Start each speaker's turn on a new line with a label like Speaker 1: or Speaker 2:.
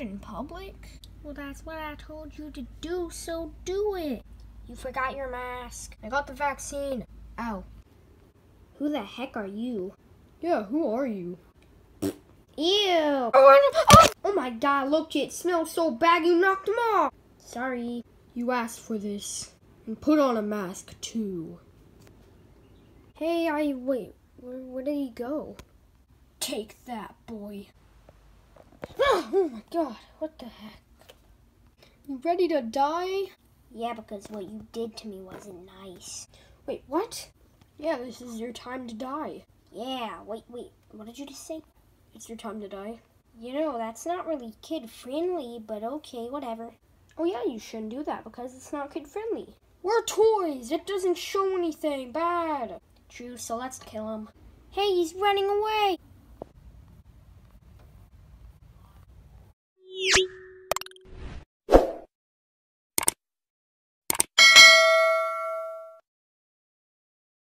Speaker 1: in public? Well, that's what I told you to do, so do it.
Speaker 2: You forgot your mask.
Speaker 1: I got the vaccine. Ow.
Speaker 2: Who the heck are you?
Speaker 1: Yeah, who are you?
Speaker 2: Ew.
Speaker 1: Oh, oh! oh my god, look, it smells so bad you knocked him off.
Speaker 2: Sorry.
Speaker 1: You asked for this. And put on a mask, too.
Speaker 2: Hey, I wait. Where, where did he go?
Speaker 1: Take that, boy.
Speaker 2: Oh, my god, what the heck?
Speaker 1: You ready to die?
Speaker 2: Yeah, because what you did to me wasn't nice.
Speaker 1: Wait, what? Yeah, this is your time to die.
Speaker 2: Yeah, wait, wait. What did you just say?
Speaker 1: It's your time to die.
Speaker 2: You know, that's not really kid friendly, but okay, whatever.
Speaker 1: Oh, yeah, you shouldn't do that because it's not kid friendly. We're toys. It doesn't show anything bad.
Speaker 2: True, so let's kill him. Hey, he's running away.